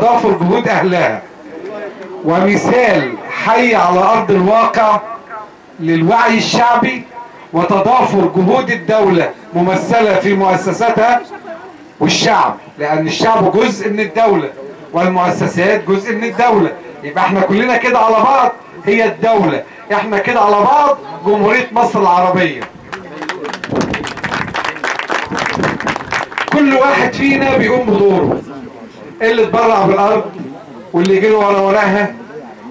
جهود أهلها. ومثال حي على أرض الواقع للوعي الشعبي وتضافر جهود الدولة ممثلة في مؤسساتها والشعب لأن الشعب جزء من الدولة والمؤسسات جزء من الدولة. يبقى إحنا كلنا كده على بعض هي الدولة. إحنا كده على بعض جمهورية مصر العربية. كل واحد فينا بيقوم بدوره. اللي اتبرع بالارض واللي له ورا وراها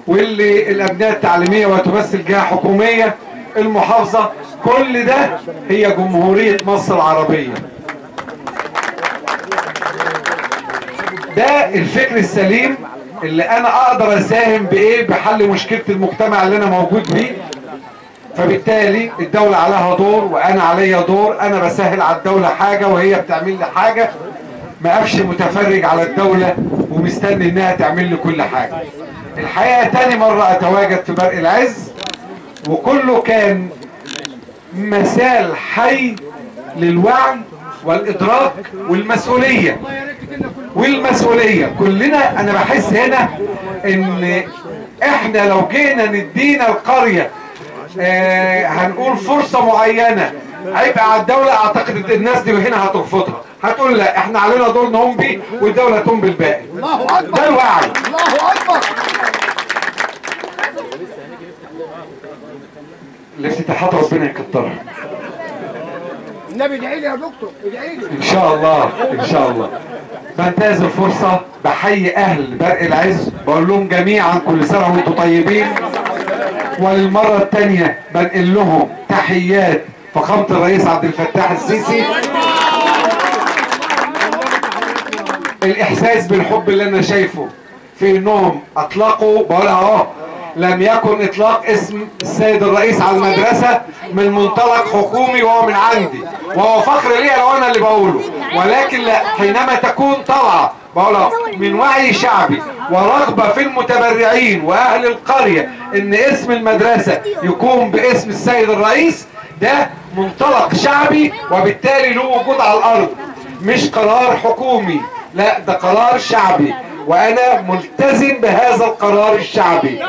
واللي الابناء التعليمية وتمثل جهة حكومية المحافظة كل ده هي جمهورية مصر العربية. ده الفكر السليم اللي أنا أقدر أساهم بإيه؟ بحل مشكلة المجتمع اللي أنا موجود بيه. فبالتالي الدولة عليها دور وأنا عليا دور أنا بسهل على الدولة حاجة وهي بتعمل لي حاجة. ما اقفش متفرج على الدولة ومستني إنها تعمل لي كل حاجة. الحقيقة تاني مرة أتواجد في برق العز وكله كان مثال حي للوعي والإدراك والمسؤولية. والمسؤولية كلنا أنا بحس هنا إن إحنا لو جينا ندينا القرية آه هنقول فرصة معينة. عبء على الدولة أعتقد الناس دي هنا هترفضها. هتقول لا إحنا علينا دور نقوم بيه والدولة تقوم بالباقي. الله أكبر. ده الوعي. الله أكبر. الافتتاحات ربنا يكترها. النبي ادعي لي يا دكتور ادعي لي. إن شاء الله إن شاء الله. بنتهز الفرصة بحيي أهل برق العز بقول لهم جميعا كل سنة وأنتم طيبين. وللمرة الثانية بنقل لهم تحيات فخامة الرئيس عبد الفتاح السيسي. الإحساس بالحب اللي أنا شايفه في انهم اطلقوا بقولها أهو. لم يكن إطلاق اسم السيد الرئيس على المدرسة من منطلق حكومي وهو من عندي. وهو فخر ليا لو أنا اللي بقوله. ولكن لا حينما تكون طلعة بقولها من وعي شعبي ورغبة في المتبرعين وأهل القرية إن اسم المدرسة يكون باسم السيد الرئيس ده منطلق شعبي وبالتالي له وجود على الأرض. مش قرار حكومي. لا ده قرار شعبي. وأنا ملتزم بهذا القرار الشعبي.